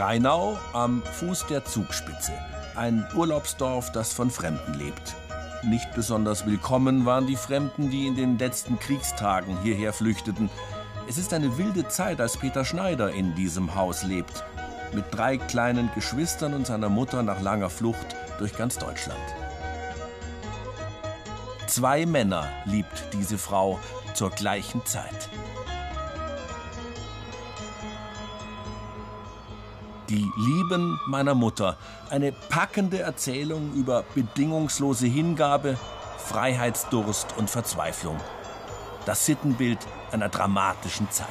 Greinau am Fuß der Zugspitze. Ein Urlaubsdorf, das von Fremden lebt. Nicht besonders willkommen waren die Fremden, die in den letzten Kriegstagen hierher flüchteten. Es ist eine wilde Zeit, als Peter Schneider in diesem Haus lebt. Mit drei kleinen Geschwistern und seiner Mutter nach langer Flucht durch ganz Deutschland. Zwei Männer liebt diese Frau zur gleichen Zeit. Die Lieben meiner Mutter. Eine packende Erzählung über bedingungslose Hingabe, Freiheitsdurst und Verzweiflung. Das Sittenbild einer dramatischen Zeit.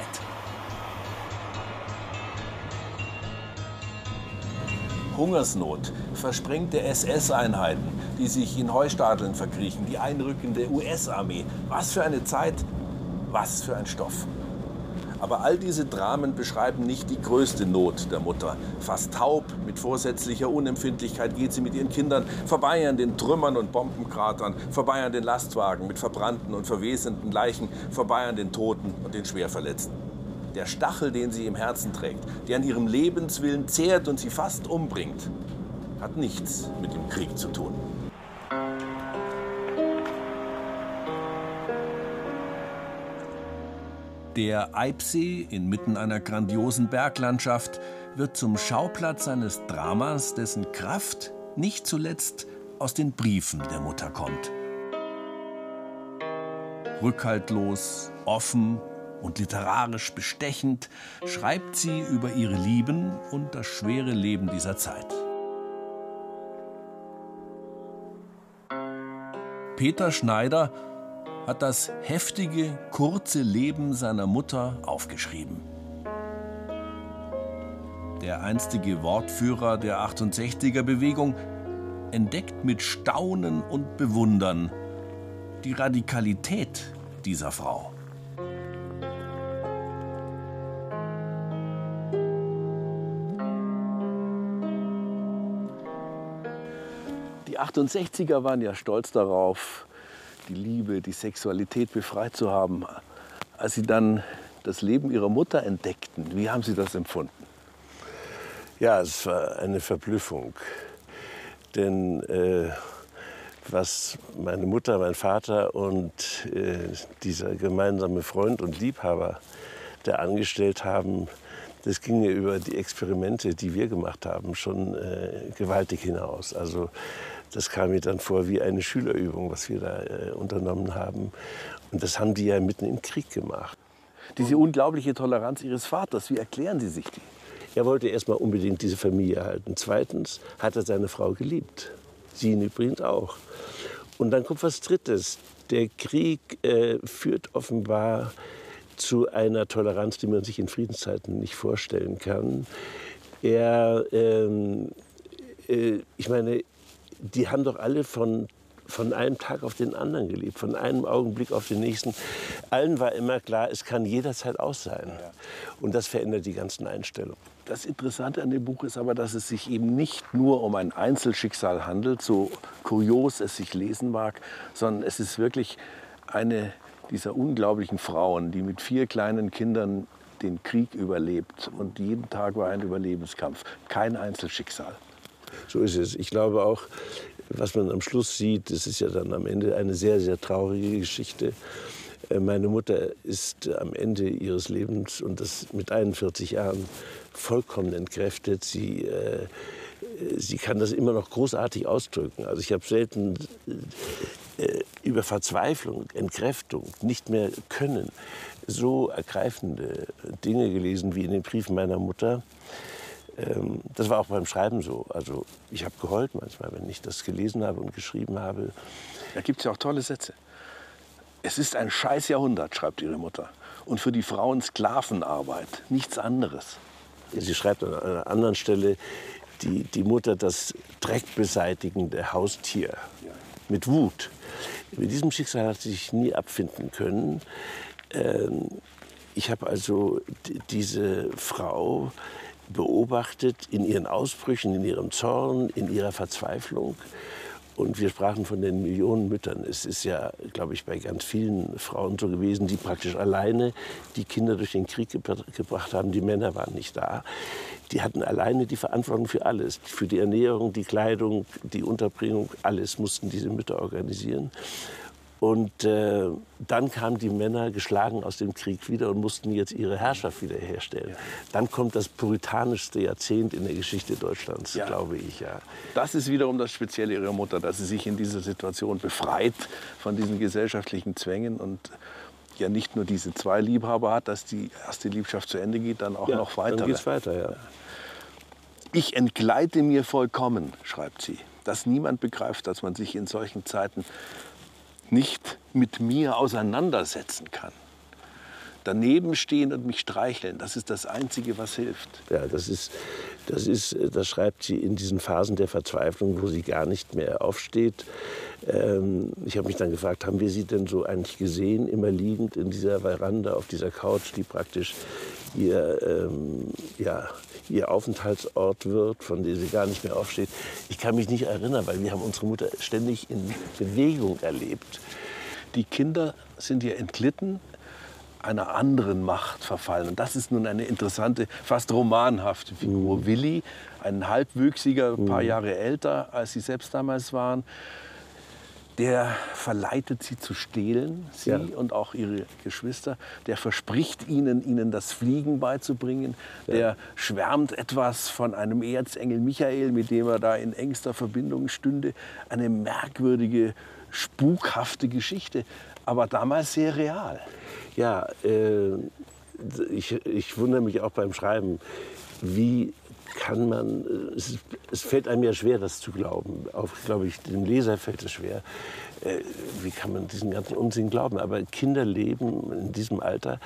Hungersnot, versprengte SS-Einheiten, die sich in Heustadeln verkriechen, die einrückende US-Armee. Was für eine Zeit, was für ein Stoff. Aber all diese Dramen beschreiben nicht die größte Not der Mutter. Fast taub, mit vorsätzlicher Unempfindlichkeit geht sie mit ihren Kindern vorbei an den Trümmern und Bombenkratern, vorbei an den Lastwagen mit verbrannten und verwesenden Leichen, vorbei an den Toten und den Schwerverletzten. Der Stachel, den sie im Herzen trägt, der an ihrem Lebenswillen zehrt und sie fast umbringt, hat nichts mit dem Krieg zu tun. Der Eibsee inmitten einer grandiosen Berglandschaft wird zum Schauplatz eines Dramas, dessen Kraft nicht zuletzt aus den Briefen der Mutter kommt. Rückhaltlos, offen und literarisch bestechend schreibt sie über ihre Lieben und das schwere Leben dieser Zeit. Peter Schneider hat das heftige, kurze Leben seiner Mutter aufgeschrieben. Der einstige Wortführer der 68er Bewegung entdeckt mit Staunen und Bewundern die Radikalität dieser Frau. Die 68er waren ja stolz darauf, die Liebe, die Sexualität befreit zu haben. Als Sie dann das Leben Ihrer Mutter entdeckten, wie haben Sie das empfunden? Ja, es war eine Verblüffung. Denn äh, was meine Mutter, mein Vater und äh, dieser gemeinsame Freund und Liebhaber da angestellt haben, das ging ja über die Experimente, die wir gemacht haben, schon äh, gewaltig hinaus. Also das kam mir dann vor wie eine Schülerübung, was wir da äh, unternommen haben. Und das haben die ja mitten im Krieg gemacht. Diese unglaubliche Toleranz Ihres Vaters, wie erklären Sie sich die? Er wollte erst mal unbedingt diese Familie halten. Zweitens hat er seine Frau geliebt. Sie ihn übrigens auch. Und dann kommt was Drittes. Der Krieg äh, führt offenbar zu einer Toleranz, die man sich in Friedenszeiten nicht vorstellen kann. Er, ähm, äh, ich meine, die haben doch alle von, von einem Tag auf den anderen gelebt, von einem Augenblick auf den nächsten. Allen war immer klar, es kann jederzeit aus sein. Und das verändert die ganzen Einstellungen. Das Interessante an dem Buch ist aber, dass es sich eben nicht nur um ein Einzelschicksal handelt, so kurios es sich lesen mag, sondern es ist wirklich eine dieser unglaublichen Frauen, die mit vier kleinen Kindern den Krieg überlebt. Und jeden Tag war ein Überlebenskampf, kein Einzelschicksal. So ist es. Ich glaube auch, was man am Schluss sieht, das ist ja dann am Ende eine sehr, sehr traurige Geschichte. Äh, meine Mutter ist am Ende ihres Lebens und das mit 41 Jahren vollkommen entkräftet. Sie, äh, sie kann das immer noch großartig ausdrücken. Also ich habe selten äh, über Verzweiflung, Entkräftung, nicht mehr können, so ergreifende Dinge gelesen wie in den Briefen meiner Mutter. Ähm, das war auch beim Schreiben so. Also ich habe geheult manchmal, wenn ich das gelesen habe und geschrieben habe. Da gibt es ja auch tolle Sätze. Es ist ein scheiß Jahrhundert, schreibt ihre Mutter. Und für die Frauen Sklavenarbeit, nichts anderes. Sie schreibt an einer anderen Stelle, die, die Mutter das dreckbeseitigende Haustier mit Wut. Mit diesem Schicksal hat sie sich nie abfinden können. Ähm, ich habe also diese Frau beobachtet in ihren Ausbrüchen, in ihrem Zorn, in ihrer Verzweiflung. Und wir sprachen von den Millionen Müttern. Es ist ja, glaube ich, bei ganz vielen Frauen so gewesen, die praktisch alleine die Kinder durch den Krieg gebracht haben. Die Männer waren nicht da. Die hatten alleine die Verantwortung für alles. Für die Ernährung, die Kleidung, die Unterbringung, alles mussten diese Mütter organisieren. Und äh, dann kamen die Männer geschlagen aus dem Krieg wieder und mussten jetzt ihre Herrschaft wiederherstellen. Dann kommt das puritanischste Jahrzehnt in der Geschichte Deutschlands, ja. glaube ich. Ja. Das ist wiederum das Spezielle ihrer Mutter, dass sie sich in dieser Situation befreit von diesen gesellschaftlichen Zwängen und ja nicht nur diese zwei Liebhaber hat, dass die erste Liebschaft zu Ende geht, dann auch ja, noch weiter. Dann geht's weiter, ja. Ich entgleite mir vollkommen, schreibt sie, dass niemand begreift, dass man sich in solchen Zeiten nicht mit mir auseinandersetzen kann. Daneben stehen und mich streicheln, das ist das Einzige, was hilft. Ja, das ist, das ist, das schreibt sie in diesen Phasen der Verzweiflung, wo sie gar nicht mehr aufsteht. Ähm, ich habe mich dann gefragt, haben wir sie denn so eigentlich gesehen, immer liegend in dieser Veranda auf dieser Couch, die praktisch ihr, ähm, ja, ihr Aufenthaltsort wird, von dem sie gar nicht mehr aufsteht. Ich kann mich nicht erinnern, weil wir haben unsere Mutter ständig in Bewegung erlebt. Die Kinder sind ihr entglitten, einer anderen Macht verfallen. Und das ist nun eine interessante, fast romanhafte Figur. Mhm. Willi, ein Halbwüchsiger, ein paar mhm. Jahre älter, als sie selbst damals waren, der verleitet sie zu stehlen, sie ja. und auch ihre Geschwister. Der verspricht ihnen, ihnen das Fliegen beizubringen. Ja. Der schwärmt etwas von einem Erzengel Michael, mit dem er da in engster Verbindung stünde. Eine merkwürdige, spukhafte Geschichte, aber damals sehr real. Ja, äh, ich, ich wundere mich auch beim Schreiben, wie kann man, es, es, fällt einem ja schwer, das zu glauben. Auch, glaube ich, dem Leser fällt es schwer. Äh, wie kann man diesen ganzen Unsinn glauben? Aber Kinder leben in diesem Alter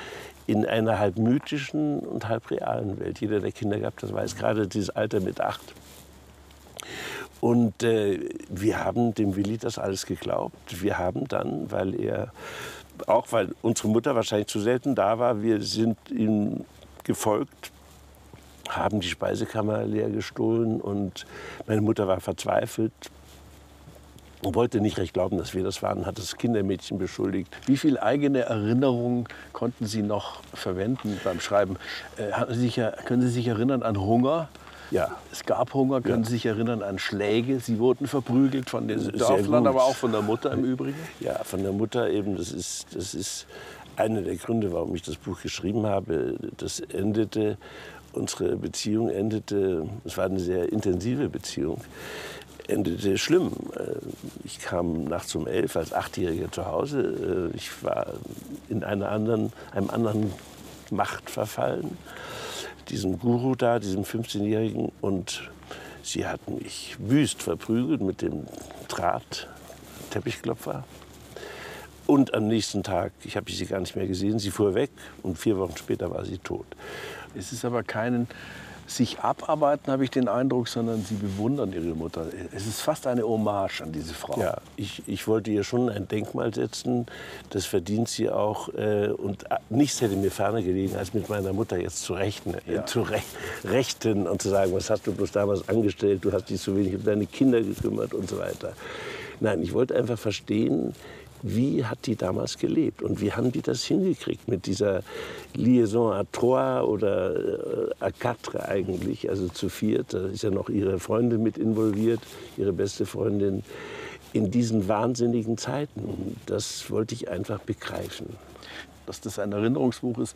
in einer halb mythischen und halb realen Welt. Jeder, der Kinder gehabt hat, weiß gerade dieses Alter mit acht. Und äh, wir haben dem Willi das alles geglaubt. Wir haben dann, weil er, auch weil unsere Mutter wahrscheinlich zu selten da war, wir sind ihm gefolgt haben die Speisekammer leer gestohlen und meine Mutter war verzweifelt und wollte nicht recht glauben, dass wir das waren, hat das Kindermädchen beschuldigt. Wie viele eigene Erinnerungen konnten Sie noch verwenden beim Schreiben? Äh, Sie sich, können Sie sich erinnern an Hunger? Ja. Es gab Hunger, können ja. Sie sich erinnern an Schläge? Sie wurden verprügelt von den Dörflern, aber auch von der Mutter im Übrigen? Ja, von der Mutter eben. Das ist, das ist einer der Gründe, warum ich das Buch geschrieben habe. Das endete unsere Beziehung endete, es war eine sehr intensive Beziehung, endete schlimm. Äh, ich kam nachts um elf als Achtjähriger zu Hause. Äh, ich war in einer anderen, einem anderen Macht verfallen, diesem Guru da, diesem 15-Jährigen. Und sie hat mich wüst verprügelt mit dem Draht, Teppichklopfer. Und am nächsten Tag, ich habe sie gar nicht mehr gesehen, sie fuhr weg und vier Wochen später war sie tot. Es ist aber kein sich abarbeiten, habe ich den Eindruck, sondern sie bewundern ihre Mutter. Es ist fast eine Hommage an diese Frau. Ja, ich, ich wollte ihr schon ein Denkmal setzen. Das verdient sie auch. Äh, und äh, nichts hätte mir ferner gelegen, als mit meiner Mutter jetzt zu rechnen, äh, ja. zu rech rechten und zu sagen, was hast du bloß damals angestellt, du hast dich so wenig um deine Kinder gekümmert und so weiter. Nein, ich wollte einfach verstehen, wie hat die damals gelebt und wie haben die das hingekriegt mit dieser Liaison à trois oder äh, à quatre eigentlich, also zu viert. Da ist ja noch ihre Freundin mit involviert, ihre beste Freundin, in diesen wahnsinnigen Zeiten. Das wollte ich einfach begreifen. Dass das ein Erinnerungsbuch ist,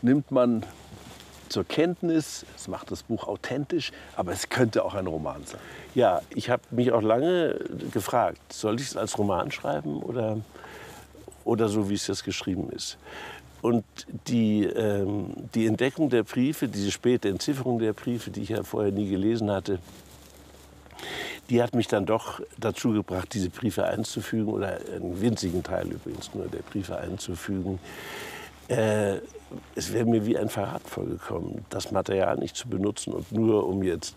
nimmt man zur Kenntnis, es macht das Buch authentisch, aber es könnte auch ein Roman sein. Ja, ich habe mich auch lange gefragt, soll ich es als Roman schreiben oder, oder so, wie es jetzt geschrieben ist. Und die, ähm, die Entdeckung der Briefe, diese späte Entzifferung der Briefe, die ich ja vorher nie gelesen hatte, die hat mich dann doch dazu gebracht, diese Briefe einzufügen, oder einen winzigen Teil übrigens nur der Briefe einzufügen. Äh, es wäre mir wie ein Verrat vorgekommen, das Material nicht zu benutzen und nur um jetzt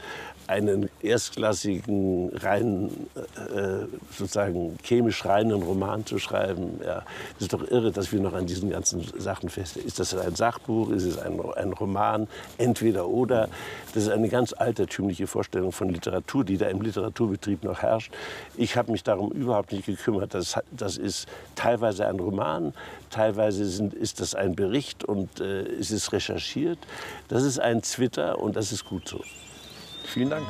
einen erstklassigen, rein, äh, sozusagen chemisch reinen Roman zu schreiben. Ja, das ist doch irre, dass wir noch an diesen ganzen Sachen feststellen. Ist das ein Sachbuch? Ist es ein, ein Roman? Entweder oder. Das ist eine ganz altertümliche Vorstellung von Literatur, die da im Literaturbetrieb noch herrscht. Ich habe mich darum überhaupt nicht gekümmert. Das, das ist teilweise ein Roman, teilweise sind, ist das ein Bericht und äh, es ist recherchiert. Das ist ein Twitter und das ist gut so. Vielen Dank.